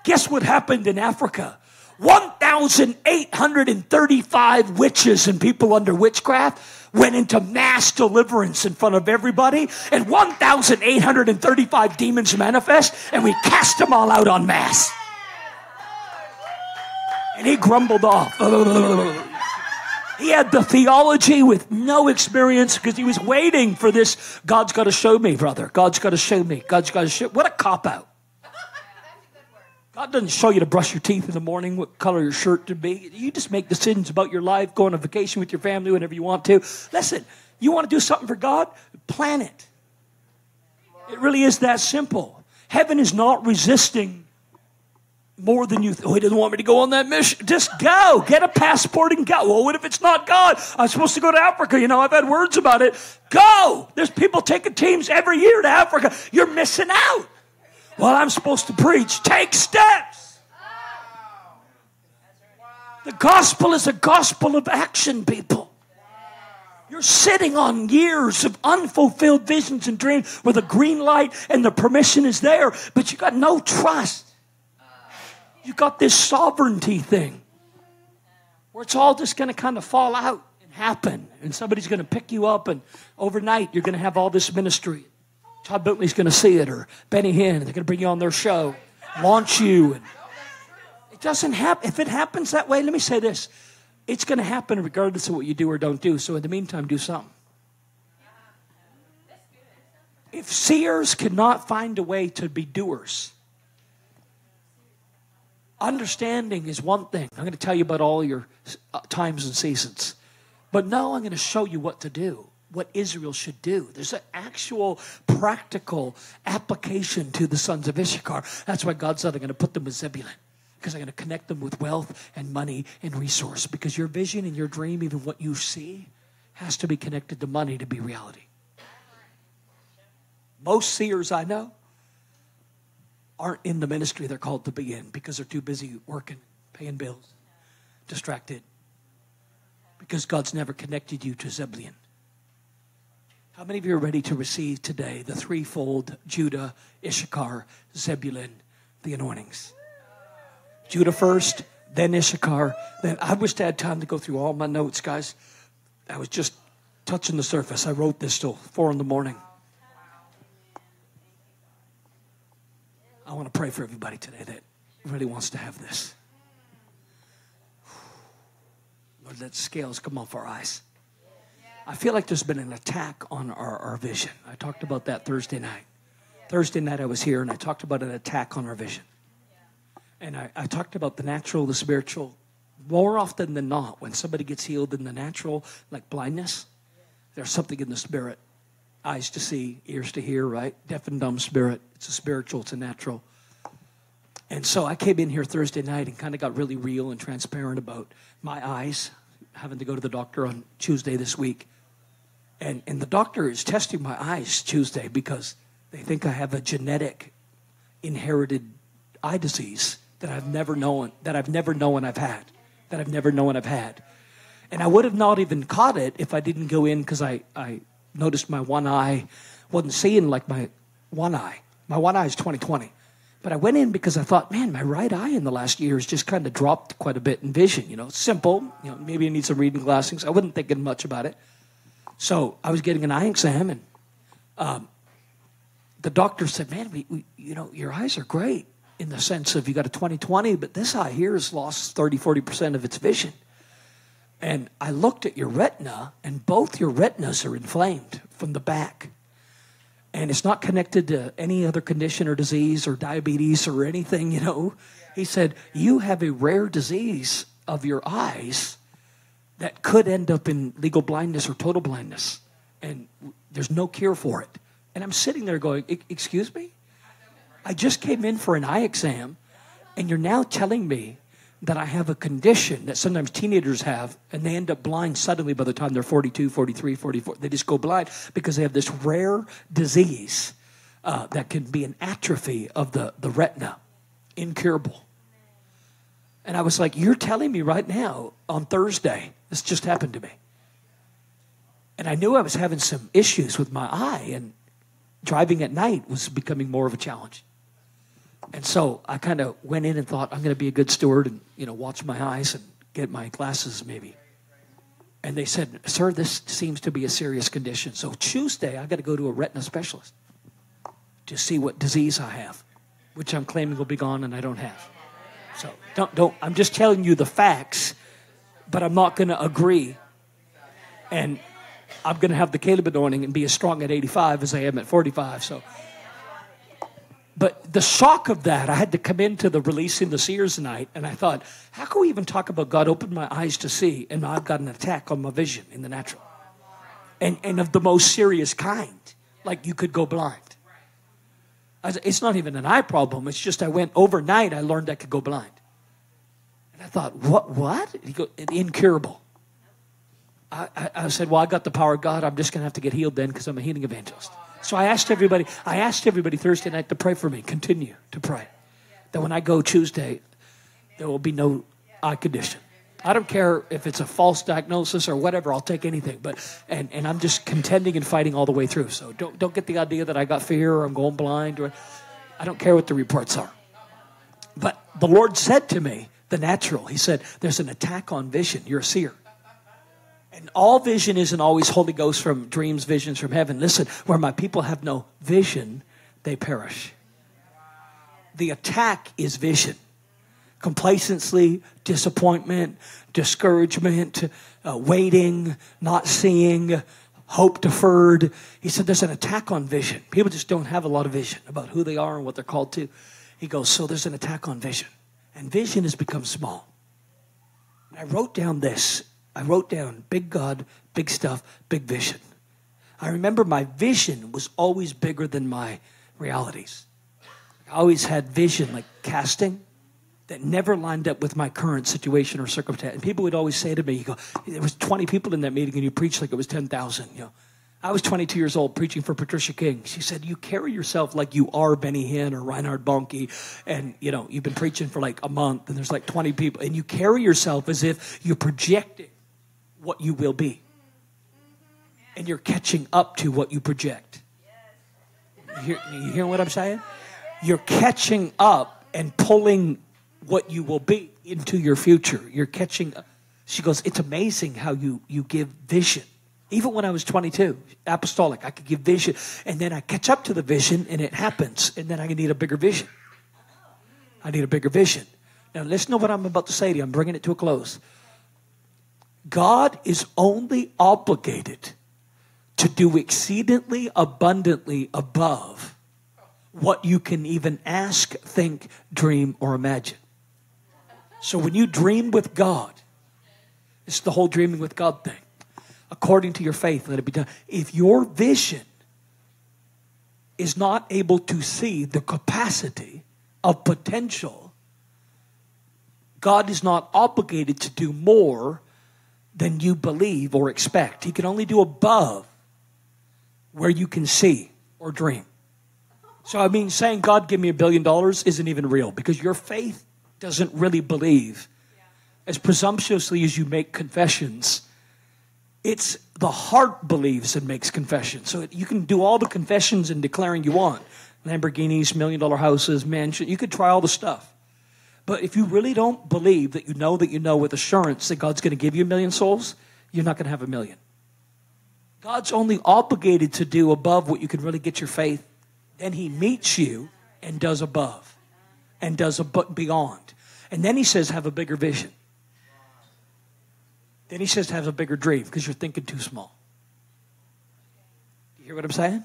Guess what happened in Africa? 1,835 witches and people under witchcraft went into mass deliverance in front of everybody, and 1,835 demons manifest, and we cast them all out on mass. And he grumbled off. He had the theology with no experience because he was waiting for this. God's got to show me, brother. God's got to show me. God's got to show. What a cop out. God doesn't show you to brush your teeth in the morning, what color your shirt to be. You just make decisions about your life, go on a vacation with your family whenever you want to. Listen, you want to do something for God? Plan it. It really is that simple. Heaven is not resisting more than you. Th- oh, he doesn't want me to go on that mission. Just go. Get a passport and go. Well, what if it's not God? I'm supposed to go to Africa. You know, I've had words about it. Go. There's people taking teams every year to Africa. You're missing out. Well, I'm supposed to preach. Take steps. The gospel is a gospel of action, people. You're sitting on years of unfulfilled visions and dreams where the green light and the permission is there, but you got no trust. You got this sovereignty thing where it's all just going to kind of fall out and happen, and somebody's going to pick you up, and overnight you're going to have all this ministry Todd Bentley's going to see it, or Benny Hinn. They're going to bring you on their show, launch you. And it doesn't happen. If it happens that way, let me say this: it's going to happen regardless of what you do or don't do. So in the meantime, do something. If seers cannot find a way to be doers, understanding is one thing. I'm going to tell you about all your uh, times and seasons. But now I'm going to show you what to do, what Israel should do. There's an actual practical application to the sons of Issachar. That's why God said, I'm going to put them with Zebulun because I'm going to connect them with wealth and money and resource. Because your vision and your dream, even what you see, has to be connected to money to be reality. Most seers I know aren't in the ministry they're called to be in because they're too busy working, paying bills, distracted. Because God's never connected you to Zebulun. How many of you are ready to receive today the threefold Judah, Issachar, Zebulun, the anointings? Judah first, then Issachar, then I wish I had time to go through all my notes, guys. I was just touching the surface. I wrote this till four in the morning. I want to pray for everybody today that really wants to have this. Lord, let scales come off our eyes. I feel like there's been an attack on our, our vision. I talked about that Thursday night. Thursday night I was here and I talked about an attack on our vision. And I, I talked about the natural, the spiritual. More often than not, when somebody gets healed in the natural, like blindness, there's something in the spirit eyes to see, ears to hear, right? Deaf and dumb spirit. It's a spiritual, it's a natural. And so I came in here Thursday night and kind of got really real and transparent about my eyes, having to go to the doctor on Tuesday this week. And, and the doctor is testing my eyes Tuesday because they think I have a genetic inherited eye disease that I've never known, that I've never known I've had, that I've never known I've had. And I would have not even caught it if I didn't go in because I, I noticed my one eye wasn't seeing like my one eye. My one eye is 2020. But I went in because I thought, man, my right eye in the last year has just kind of dropped quite a bit in vision. You know, simple. You know, maybe I need some reading glasses. I wasn't thinking much about it. So I was getting an eye exam, and um, the doctor said, man, we, we, you know, your eyes are great in the sense of you got a 20/20, but this eye here has lost 30, 40% of its vision. And I looked at your retina, and both your retinas are inflamed from the back. And it's not connected to any other condition or disease or diabetes or anything, you know. He said, You have a rare disease of your eyes that could end up in legal blindness or total blindness. And there's no cure for it. And I'm sitting there going, Excuse me? I just came in for an eye exam, and you're now telling me that I have a condition that sometimes teenagers have, and they end up blind suddenly by the time they're 42, 43, 44. They just go blind because they have this rare disease uh, that can be an atrophy of the, the retina, incurable. And I was like, You're telling me right now on Thursday, this just happened to me. And I knew I was having some issues with my eye, and driving at night was becoming more of a challenge. And so I kind of went in and thought, I'm going to be a good steward and, you know, watch my eyes and get my glasses maybe. And they said, Sir, this seems to be a serious condition. So Tuesday, I got to go to a retina specialist to see what disease I have, which I'm claiming will be gone and I don't have. So don't, don't, I'm just telling you the facts, but I'm not going to agree. And I'm going to have the Caleb anointing and be as strong at 85 as I am at 45. So but the shock of that, I had to come into the releasing the seers night, and I thought, how can we even talk about God opened my eyes to see, and I've got an attack on my vision in the natural, and and of the most serious kind, like you could go blind. It's not even an eye problem. It's just I went overnight. I learned I could go blind, and I thought, what? What? He go, incurable. I, I, I said, well, I got the power of God. I'm just going to have to get healed then because I'm a healing evangelist. So I asked everybody, I asked everybody Thursday night to pray for me. Continue to pray. That when I go Tuesday, there will be no eye condition. I don't care if it's a false diagnosis or whatever, I'll take anything. But and, and I'm just contending and fighting all the way through. So don't don't get the idea that I got fear or I'm going blind or I don't care what the reports are. But the Lord said to me, the natural, He said, There's an attack on vision. You're a seer. And all vision isn't always Holy Ghost from dreams, visions from heaven. Listen, where my people have no vision, they perish. The attack is vision. Complacency, disappointment, discouragement, uh, waiting, not seeing, hope deferred. He said there's an attack on vision. People just don't have a lot of vision about who they are and what they're called to. He goes, So there's an attack on vision. And vision has become small. I wrote down this. I wrote down big God, big stuff, big vision. I remember my vision was always bigger than my realities. I always had vision like casting that never lined up with my current situation or circumstance. And people would always say to me, you go, there was 20 people in that meeting and you preached like it was 10,000, you know. I was 22 years old preaching for Patricia King. She said, "You carry yourself like you are Benny Hinn or Reinhard Bonnke, and you know you've been preaching for like a month, and there's like 20 people, and you carry yourself as if you're projecting what you will be, and you're catching up to what you project. You hear, you hear what I'm saying? You're catching up and pulling what you will be into your future. You're catching up. She goes, "It's amazing how you you give vision." Even when I was 22, apostolic, I could give vision, and then I catch up to the vision, and it happens, and then I need a bigger vision. I need a bigger vision. Now, listen to what I'm about to say to you. I'm bringing it to a close. God is only obligated to do exceedingly abundantly above what you can even ask, think, dream, or imagine. So when you dream with God, it's the whole dreaming with God thing according to your faith, let it be done. If your vision is not able to see the capacity of potential, God is not obligated to do more than you believe or expect. He can only do above where you can see or dream. So, I mean, saying, God, give me a billion dollars isn't even real because your faith doesn't really believe. As presumptuously as you make confessions, it's the heart believes and makes confession. So you can do all the confessions and declaring you want Lamborghinis, million dollar houses, mansion. You could try all the stuff. But if you really don't believe that you know that you know with assurance that God's going to give you a million souls, you're not going to have a million. God's only obligated to do above what you can really get your faith. Then He meets you and does above and does beyond. And then He says, have a bigger vision. Then he says have a bigger dream because you're thinking too small. You hear what I'm saying?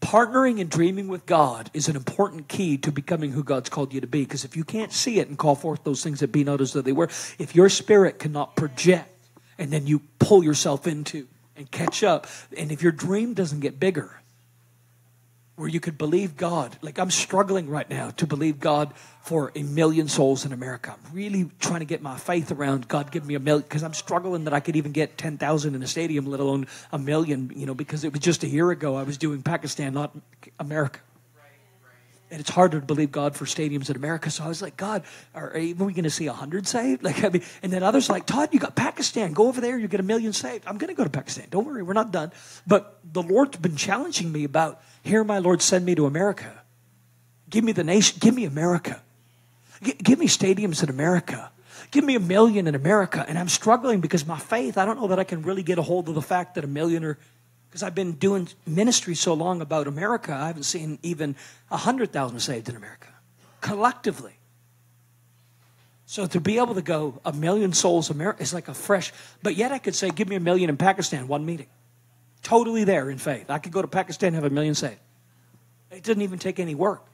Partnering and dreaming with God is an important key to becoming who God's called you to be. Because if you can't see it and call forth those things that be not as though they were, if your spirit cannot project and then you pull yourself into and catch up, and if your dream doesn't get bigger, where you could believe God. Like I'm struggling right now to believe God for a million souls in America. I'm really trying to get my faith around God give me a million because I'm struggling that I could even get 10,000 in a stadium, let alone a million, you know, because it was just a year ago I was doing Pakistan, not America. And it's harder to believe God for stadiums in America. So I was like, God, are, are we going to see a hundred saved? Like, I mean, and then others like, Todd, you got Pakistan. Go over there. You get a million saved. I'm going to go to Pakistan. Don't worry, we're not done. But the Lord's been challenging me about here, my Lord, send me to America. Give me the nation. Give me America. G- give me stadiums in America. Give me a million in America. And I'm struggling because my faith, I don't know that I can really get a hold of the fact that a million or because I've been doing ministry so long about America, I haven't seen even a 100,000 saved in America collectively. So to be able to go a million souls America is like a fresh, but yet I could say, give me a million in Pakistan, one meeting. Totally there in faith. I could go to Pakistan and have a million saved. It didn't even take any work.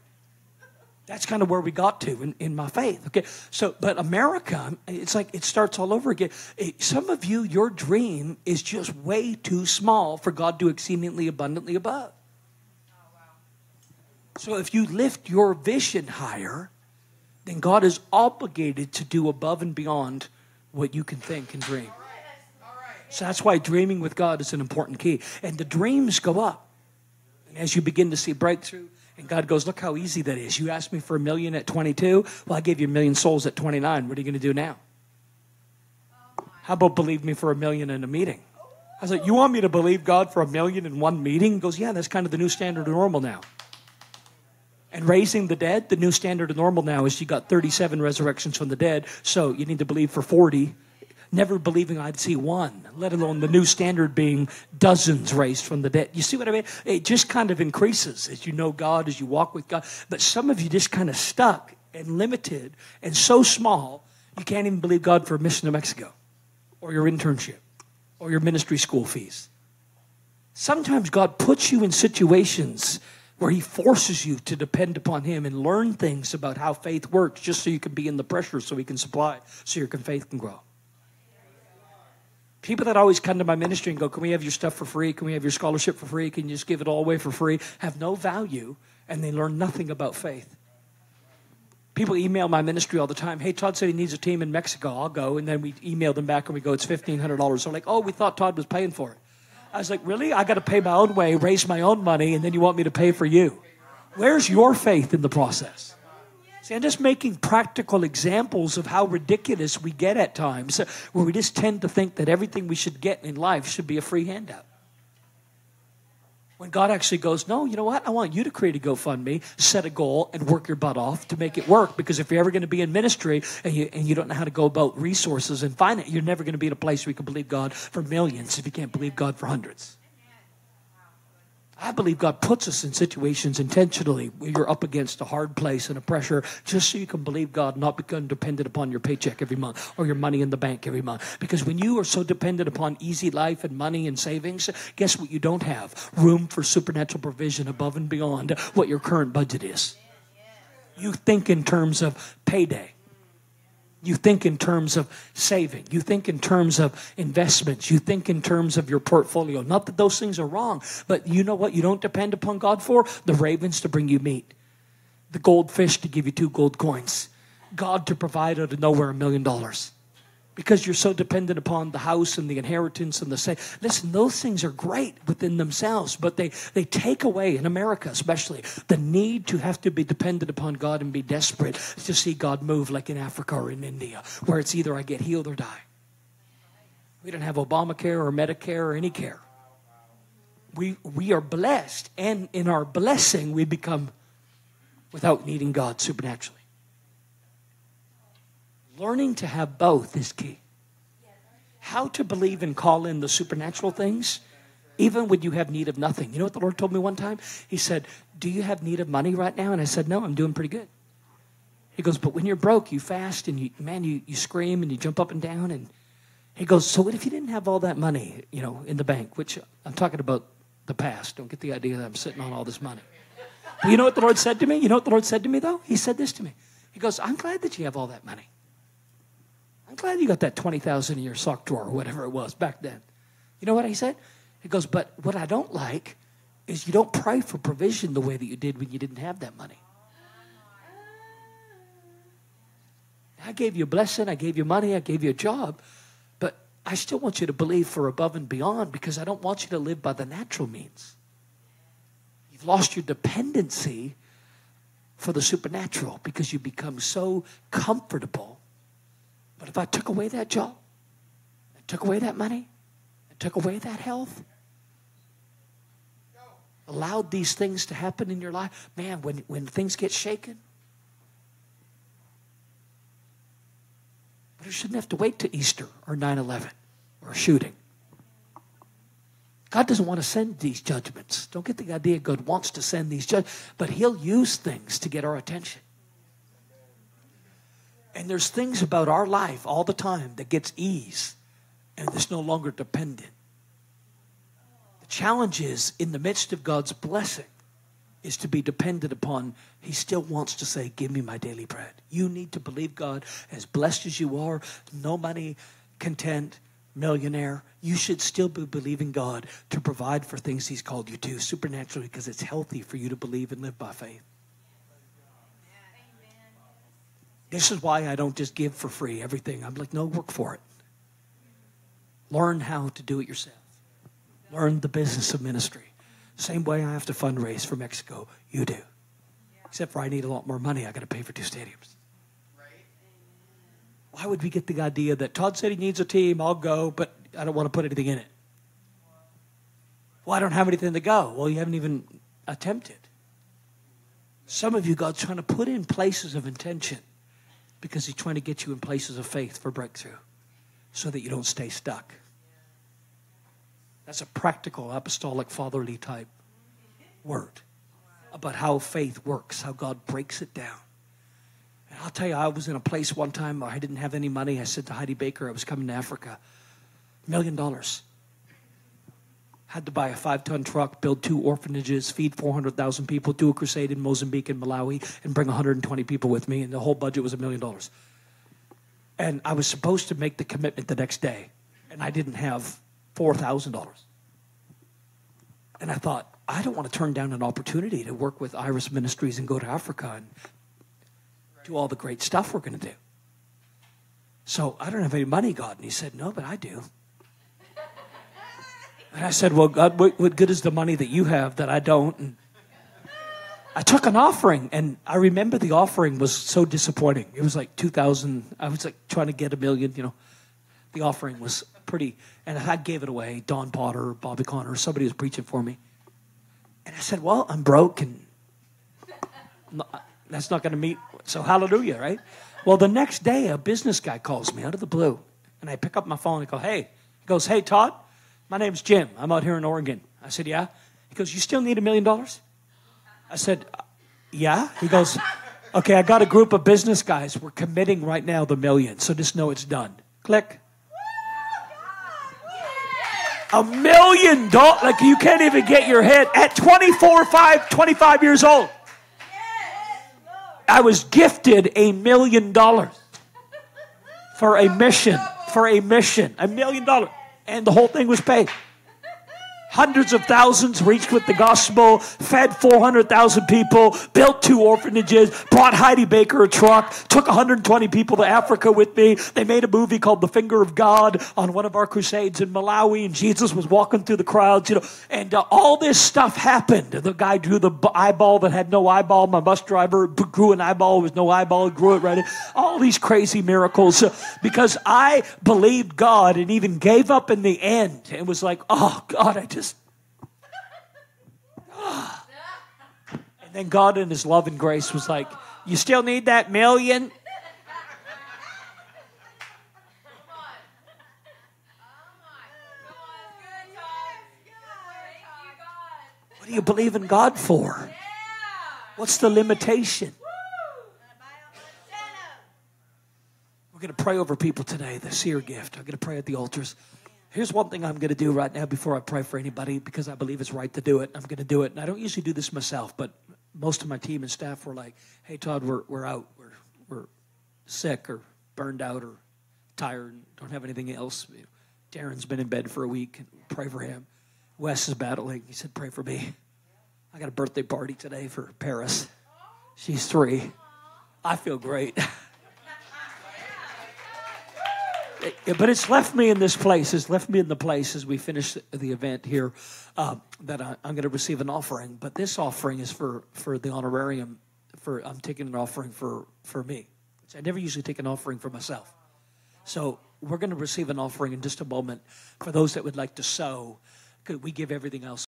That's kind of where we got to in, in my faith. Okay, so but America, it's like it starts all over again. It, some of you, your dream is just way too small for God to exceedingly abundantly above. So if you lift your vision higher, then God is obligated to do above and beyond what you can think and dream. So that's why dreaming with God is an important key. And the dreams go up. And as you begin to see breakthrough, and God goes, Look how easy that is. You asked me for a million at 22. Well, I gave you a million souls at 29. What are you going to do now? How about believe me for a million in a meeting? I was like, You want me to believe God for a million in one meeting? He goes, Yeah, that's kind of the new standard of normal now. And raising the dead, the new standard of normal now is you got 37 resurrections from the dead, so you need to believe for 40 never believing I'd see one, let alone the new standard being dozens raised from the dead. You see what I mean? It just kind of increases as you know God, as you walk with God. But some of you just kind of stuck and limited and so small, you can't even believe God for a mission to Mexico or your internship or your ministry school fees. Sometimes God puts you in situations where He forces you to depend upon Him and learn things about how faith works just so you can be in the pressure so He can supply, so your faith can grow. People that always come to my ministry and go, Can we have your stuff for free? Can we have your scholarship for free? Can you just give it all away for free? have no value and they learn nothing about faith. People email my ministry all the time. Hey, Todd said he needs a team in Mexico. I'll go. And then we email them back and we go, It's $1,500. They're like, Oh, we thought Todd was paying for it. I was like, Really? I got to pay my own way, raise my own money, and then you want me to pay for you? Where's your faith in the process? See, I'm just making practical examples of how ridiculous we get at times, uh, where we just tend to think that everything we should get in life should be a free handout. When God actually goes, No, you know what? I want you to create a GoFundMe, set a goal, and work your butt off to make it work. Because if you're ever going to be in ministry and you, and you don't know how to go about resources and find it, you're never going to be in a place where you can believe God for millions if you can't believe God for hundreds. I believe God puts us in situations intentionally where you're up against a hard place and a pressure just so you can believe God, not become dependent upon your paycheck every month or your money in the bank every month. Because when you are so dependent upon easy life and money and savings, guess what you don't have? Room for supernatural provision above and beyond what your current budget is. You think in terms of payday. You think in terms of saving. You think in terms of investments. You think in terms of your portfolio. Not that those things are wrong, but you know what you don't depend upon God for? The ravens to bring you meat, the goldfish to give you two gold coins, God to provide out of nowhere a million dollars because you're so dependent upon the house and the inheritance and the say. Listen, those things are great within themselves, but they, they take away, in America especially, the need to have to be dependent upon God and be desperate to see God move like in Africa or in India, where it's either I get healed or die. We don't have Obamacare or Medicare or any care. We, we are blessed, and in our blessing, we become without needing God supernaturally. Learning to have both is key. How to believe and call in the supernatural things, even when you have need of nothing. You know what the Lord told me one time? He said, Do you have need of money right now? And I said, No, I'm doing pretty good. He goes, But when you're broke, you fast and you, man, you, you scream and you jump up and down. And he goes, So what if you didn't have all that money, you know, in the bank? Which I'm talking about the past. Don't get the idea that I'm sitting on all this money. But you know what the Lord said to me? You know what the Lord said to me, though? He said this to me. He goes, I'm glad that you have all that money. Glad you got that 20,000 in your sock drawer or whatever it was back then. You know what he said? He goes, but what I don't like is you don't pray for provision the way that you did when you didn't have that money. I gave you a blessing, I gave you money, I gave you a job, but I still want you to believe for above and beyond because I don't want you to live by the natural means. You've lost your dependency for the supernatural because you become so comfortable but if I took away that job, I took away that money, I took away that health, allowed these things to happen in your life, man, when, when things get shaken, but you shouldn't have to wait to Easter or 9 11 or a shooting. God doesn't want to send these judgments. Don't get the idea God wants to send these judgments, but He'll use things to get our attention. And there's things about our life all the time that gets ease and it's no longer dependent. The challenge is in the midst of God's blessing is to be dependent upon he still wants to say give me my daily bread you need to believe god as blessed as you are no money content millionaire you should still be believing god to provide for things he's called you to supernaturally because it's healthy for you to believe and live by faith This is why I don't just give for free everything. I'm like, no, work for it. Learn how to do it yourself. Learn the business of ministry. Same way I have to fundraise for Mexico, you do. Except for I need a lot more money. I got to pay for two stadiums. Why would we get the idea that Todd said he needs a team, I'll go, but I don't want to put anything in it? Well, I don't have anything to go. Well, you haven't even attempted. Some of you, God's trying to put in places of intention because he's trying to get you in places of faith for breakthrough. so that you don't stay stuck. That's a practical, apostolic, fatherly type word about how faith works, how God breaks it down. And I'll tell you, I was in a place one time where I didn't have any money. I said to Heidi Baker, I was coming to Africa, million dollars. Had to buy a five ton truck, build two orphanages, feed 400,000 people, do a crusade in Mozambique and Malawi, and bring 120 people with me. And the whole budget was a million dollars. And I was supposed to make the commitment the next day, and I didn't have $4,000. And I thought, I don't want to turn down an opportunity to work with Iris Ministries and go to Africa and do all the great stuff we're going to do. So I don't have any money, God. And he said, No, but I do. And I said, Well, God, what, what good is the money that you have that I don't? And I took an offering, and I remember the offering was so disappointing. It was like 2000. I was like trying to get a million, you know. The offering was pretty, and I gave it away. Don Potter, Bobby Conner, somebody was preaching for me. And I said, Well, I'm broke, and that's not going to meet. So, hallelujah, right? Well, the next day, a business guy calls me out of the blue, and I pick up my phone and go, Hey, he goes, Hey, Todd, my name's Jim. I'm out here in Oregon. I said, Yeah. He goes, You still need a million dollars? I said, uh, Yeah. He goes, Okay, I got a group of business guys. We're committing right now the million. So just know it's done. Click. A million dollars. Like you can't even get your head at 24, 5, 25 years old. I was gifted a million dollars for a mission. For a mission. A million dollars. And the whole thing was paid. Hundreds of thousands reached with the gospel, fed 400,000 people, built two orphanages, brought Heidi Baker a truck, took 120 people to Africa with me. They made a movie called The Finger of God on one of our crusades in Malawi, and Jesus was walking through the crowds, you know, and uh, all this stuff happened. The guy drew the eyeball that had no eyeball. My bus driver grew an eyeball with no eyeball, grew it right. All these crazy miracles uh, because I believed God and even gave up in the end. and was like, oh, God, I just and then God, in His love and grace, was like, You still need that million? What do you believe in God for? What's the limitation? We're going to pray over people today, the seer gift. I'm going to pray at the altars. Here's one thing I'm going to do right now before I pray for anybody because I believe it's right to do it. I'm going to do it. And I don't usually do this myself, but most of my team and staff were like, hey, Todd, we're, we're out. We're, we're sick or burned out or tired and don't have anything else. Darren's been in bed for a week. Pray for him. Wes is battling. He said, pray for me. I got a birthday party today for Paris. She's three. I feel great. but it's left me in this place. It's left me in the place as we finish the event here uh, that I, am going to receive an offering. But this offering is for for the honorarium. For I'm taking an offering for for me. I never usually take an offering for myself. So we're going to receive an offering in just a moment for those that would like to sow. Could we give everything else.